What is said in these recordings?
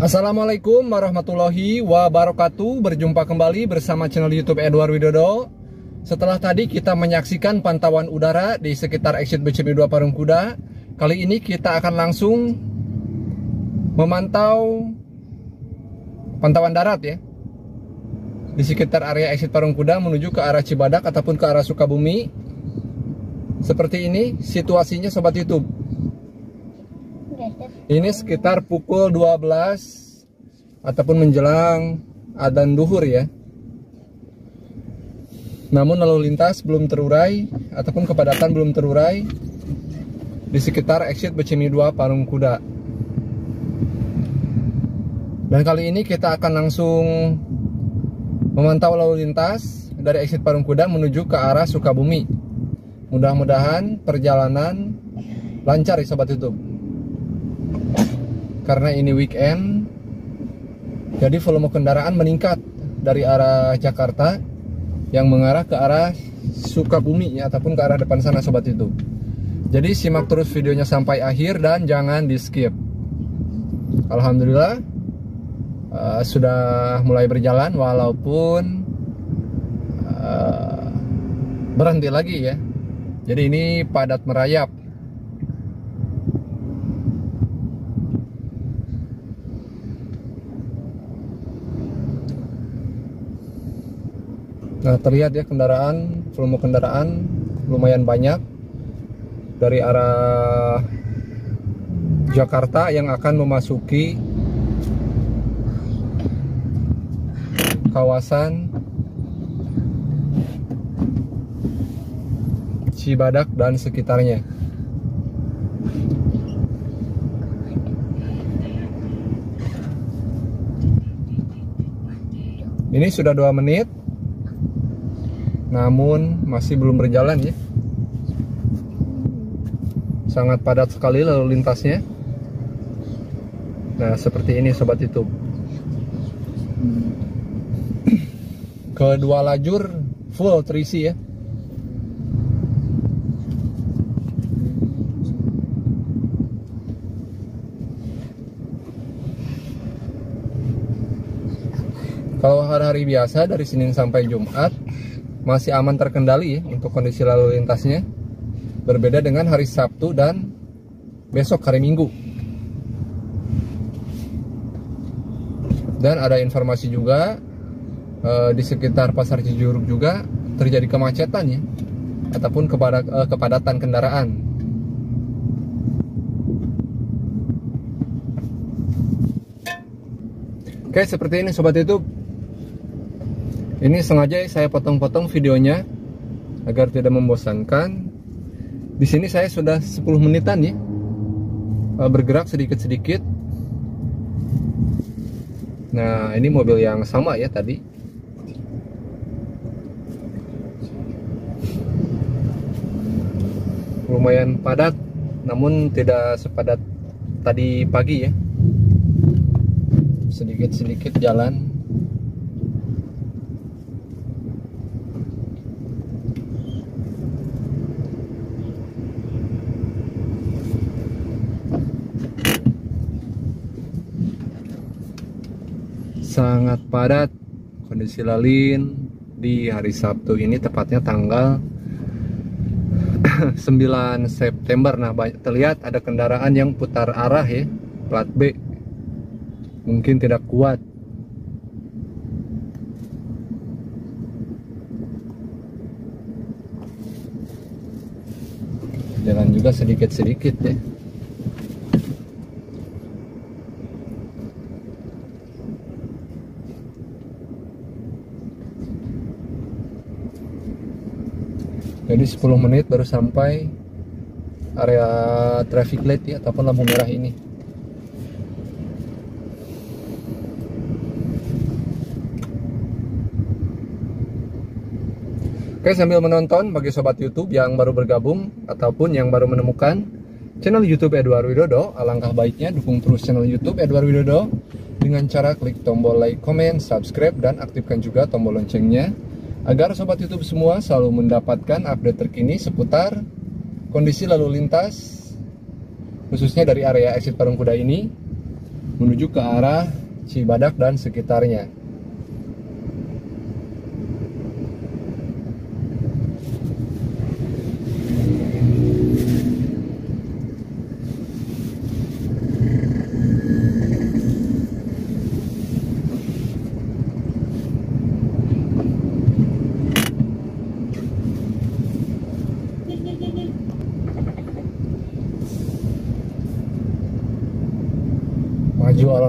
Assalamualaikum warahmatullahi wabarakatuh. Berjumpa kembali bersama channel youtube Edward Widodo. Setelah tadi kita menyaksikan pantauan udara di sekitar exit BCB 2 Parung Kuda Kali ini kita akan langsung memantau pantauan darat ya. Di sekitar area exit Parung Kuda menuju ke arah Cibadak ataupun ke arah Sukabumi Seperti ini situasinya Sobat Youtube ini sekitar pukul 12 ataupun menjelang adzan duhur ya. Namun lalu lintas belum terurai ataupun kepadatan belum terurai di sekitar exit Becimi 2 Parung Kuda. Dan kali ini kita akan langsung memantau lalu lintas dari exit Parung Kuda menuju ke arah Sukabumi. Mudah-mudahan perjalanan lancar ya sobat YouTube. Karena ini weekend jadi volume kendaraan meningkat dari arah Jakarta yang mengarah ke arah Sukabumi ya, ataupun ke arah depan sana sobat itu jadi simak terus videonya sampai akhir dan jangan di skip Alhamdulillah uh, sudah mulai berjalan walaupun uh, berhenti lagi ya jadi ini padat merayap. Nah terlihat ya kendaraan, volume kendaraan lumayan banyak dari arah Jakarta yang akan memasuki kawasan Cibadak dan sekitarnya. Ini sudah dua menit. Namun masih belum berjalan ya. Sangat padat sekali lalu lintasnya. Nah seperti ini sobat YouTube. Kedua lajur full terisi ya kalau hari-hari biasa dari Senin sampai Jumat masih aman terkendali ya untuk kondisi lalu lintasnya. Berbeda dengan hari Sabtu dan besok hari Minggu. Dan ada informasi juga eh, di sekitar pasar Cijuruk juga terjadi kemacetan ya ataupun kepada, eh, kepadatan kendaraan. Oke seperti ini sobat YouTube ini sengaja saya potong-potong videonya agar tidak membosankan. Di sini saya sudah 10 menitan ya bergerak sedikit-sedikit. Nah ini mobil yang sama ya tadi. Lumayan padat namun tidak sepadat tadi pagi ya. Sedikit-sedikit jalan sangat padat. Kondisi lalin di hari Sabtu ini tepatnya tanggal 9 September. Nah terlihat ada kendaraan yang putar arah ya plat B. Mungkin tidak kuat. Jalan juga sedikit-sedikit ya jadi 10 menit baru sampai area traffic light ya ataupun lampu merah ini. Oke sambil menonton bagi sobat YouTube yang baru bergabung ataupun yang baru menemukan channel YouTube Edward Widodo, alangkah baiknya dukung terus channel YouTube Edward Widodo. Dengan cara klik tombol like, comment, subscribe dan aktifkan juga tombol loncengnya Agar sobat YouTube semua selalu mendapatkan update terkini seputar kondisi lalu lintas khususnya dari area exit Parungkuda ini menuju ke arah Cibadak dan sekitarnya.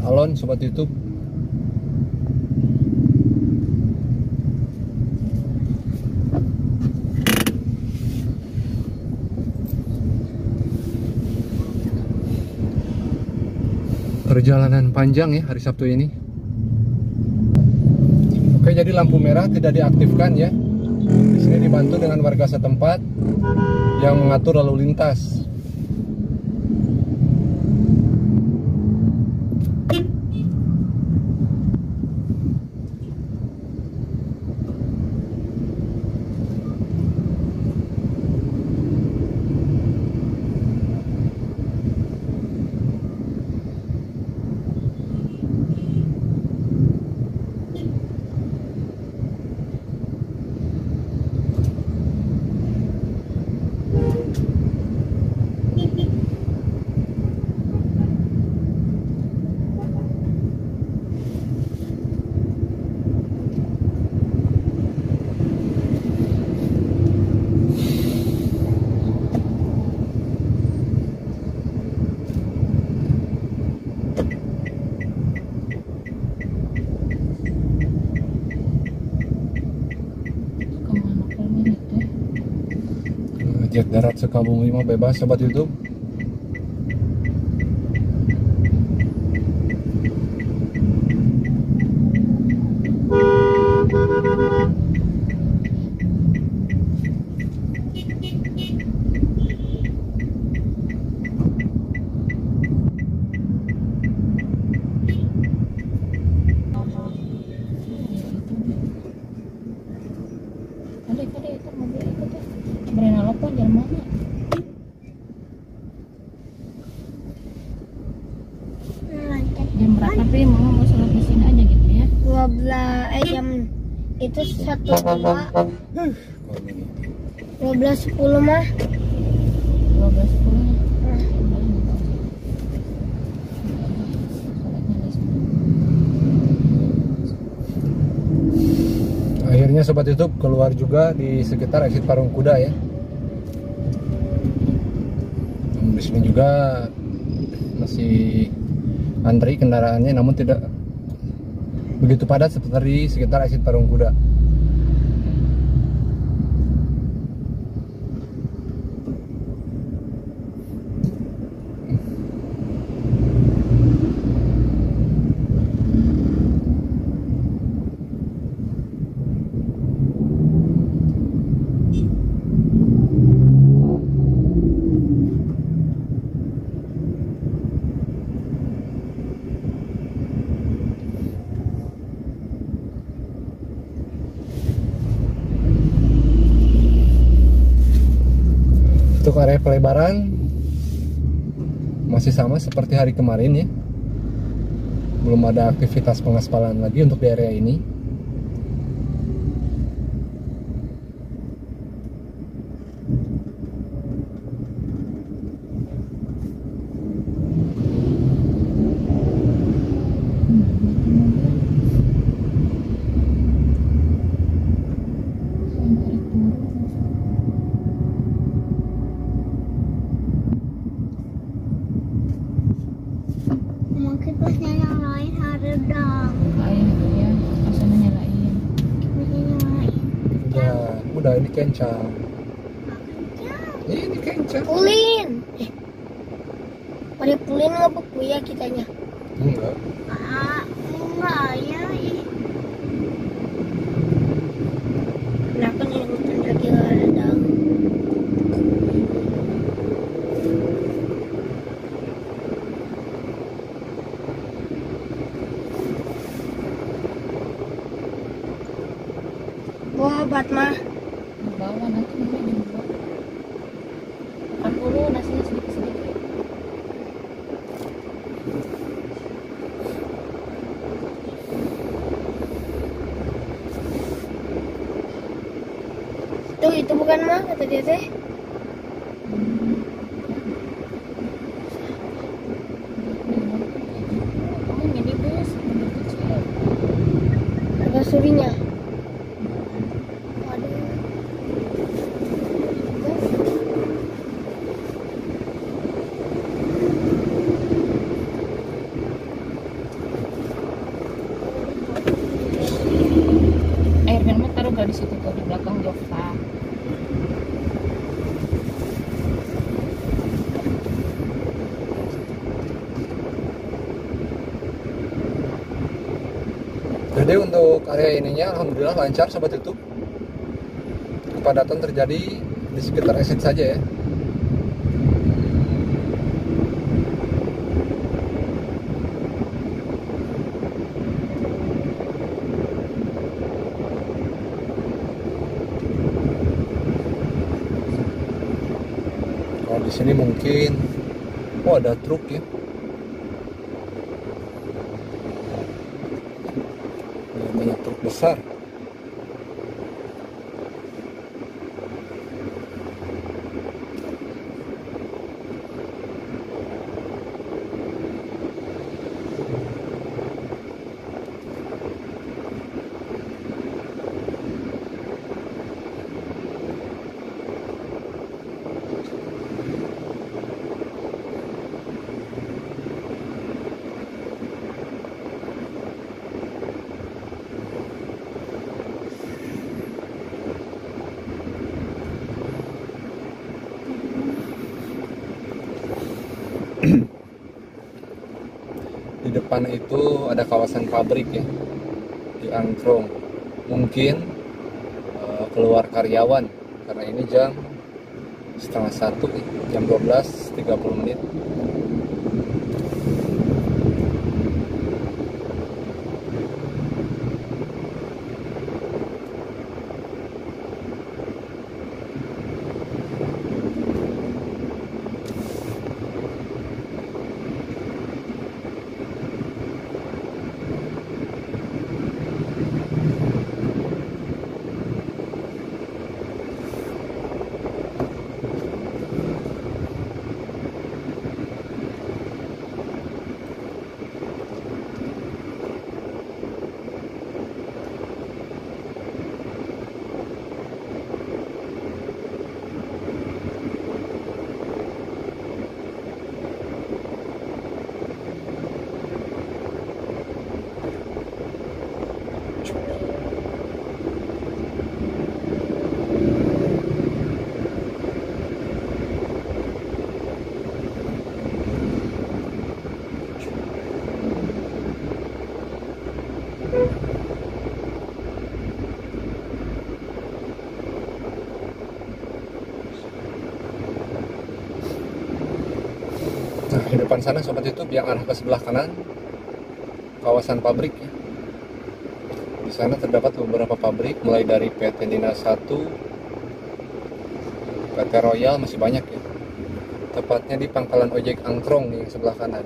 Alon-alon sobat YouTube. Perjalanan panjang ya hari Sabtu ini. Oke jadi lampu merah tidak diaktifkan ya. Di sini dibantu dengan warga setempat yang mengatur lalu lintas darat Sukabumi mah bebas sobat YouTube. kade kade itu mobil itu tuh berenang telepon jalan mana jam berapa sih mama mau sholat di sini aja gitu ya 12 eh jam itu satu dua hmm, 12 10 mah 12 sepuluh Hmm. Akhirnya sobat YouTube keluar juga di sekitar exit Parung Kuda ya. Di sini juga masih antri kendaraannya namun tidak begitu padat seperti sekitar exit Parung Kuda. Untuk area pelebaran masih sama seperti hari kemarin ya. Belum ada aktivitas pengaspalan lagi untuk di area ini. Ini kencang. Ini kencang. pulin eh pada pulin nggak beku ya kitanya Enggak. ah enggak ya ih. kenapa nih hutan lagi ada Wah obat mah bawa nanti mungkin dibawa makan dulu nasinya sedikit sedikit. Tuh itu bukan mah kata dia teh situ tuh di belakang Jova Jadi untuk area ininya alhamdulillah lancar sobat YouTube. Kepadatan terjadi di sekitar exit saja ya. Di sini mungkin oh ada truk ya. Banyak truk besar. Depan itu ada kawasan pabrik ya di Angkrong. Mungkin eh, keluar karyawan karena ini jam setengah satu jam 12.30 menit. Depan sana sobat YouTube yang arah ke sebelah kanan kawasan pabrik ya. Di sana terdapat beberapa pabrik mulai dari PT Dina 1 PT Royal masih banyak ya. Tepatnya di pangkalan ojek Angkrong yang sebelah kanan.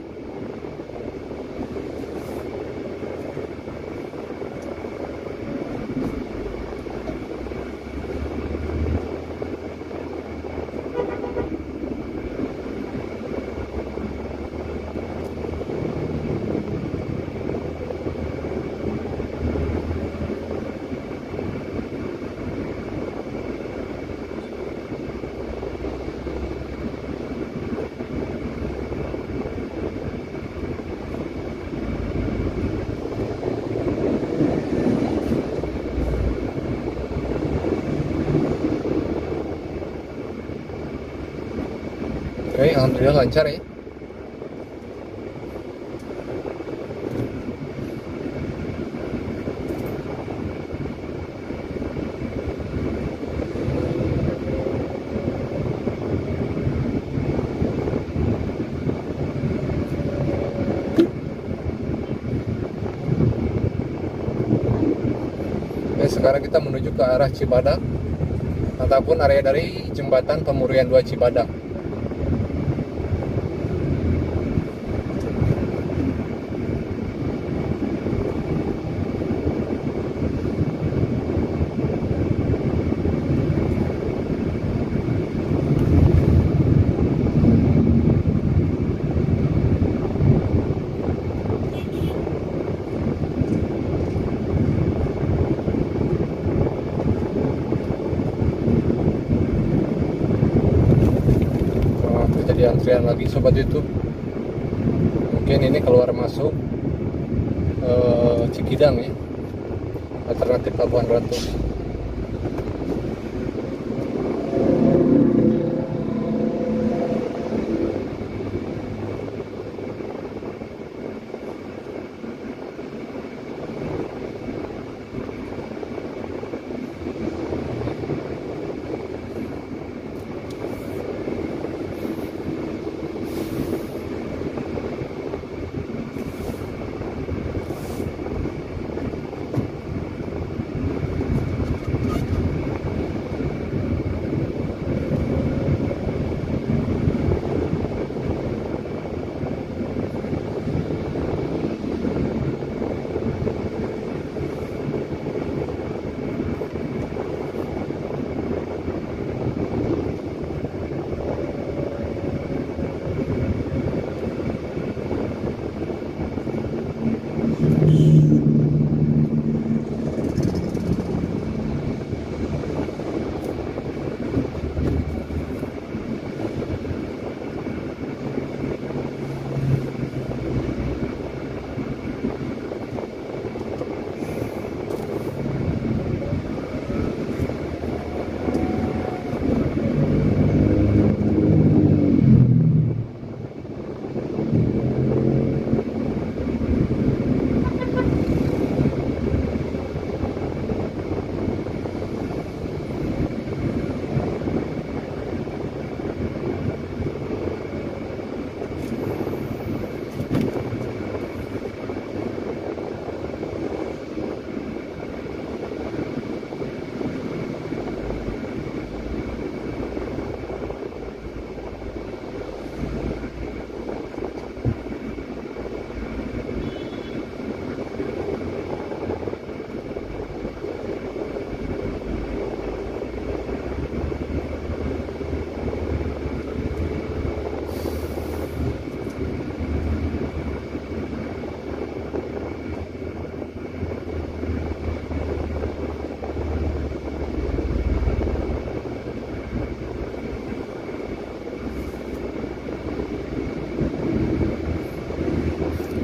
Oke, alhamdulillah lancar ya. Sekarang kita menuju ke arah Cibadak ataupun area dari jembatan Pemurian 2 Cibadak. Wah, lagi sobat YouTube. Mungkin ini keluar masuk eh, Cikidang ya. Alternatif Pelabuhan Ratu.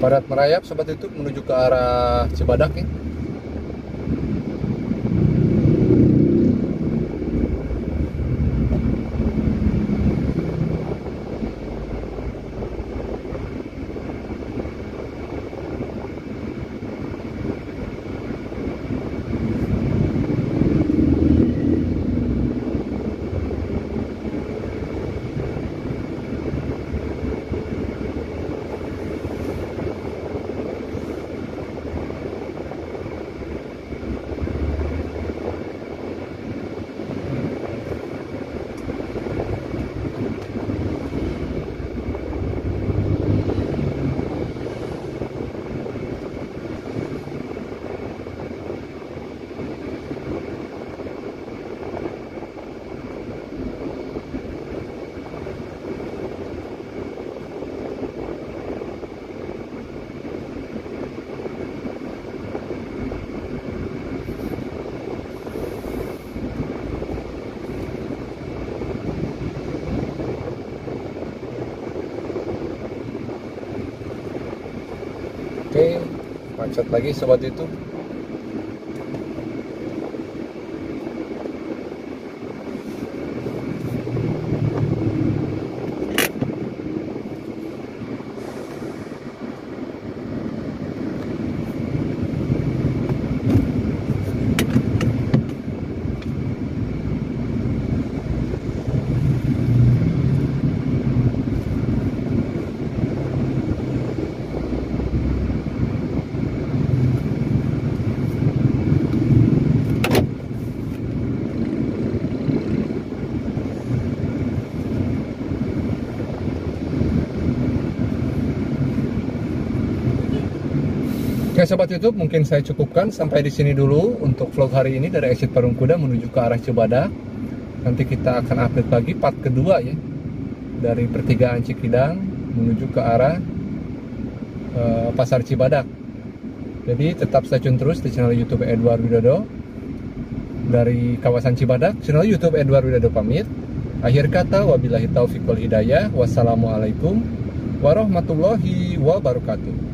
Barat merayap sobat YouTube menuju ke arah Cibadak ya. Oke, macet lagi sobat YouTube. Oke sobat YouTube, mungkin saya cukupkan sampai di sini dulu untuk vlog hari ini dari exit Parung Kuda menuju ke arah Cibadak. Nanti kita akan update lagi part kedua ya dari pertigaan Cikidang menuju ke arah eh, Pasar Cibadak. Jadi tetap stay tune terus di channel YouTube Edward Widodo dari kawasan Cibadak. Channel YouTube Edward Widodo pamit. Akhir kata wabillahi taufiq wal hidayah. Wassalamualaikum warahmatullahi wabarakatuh.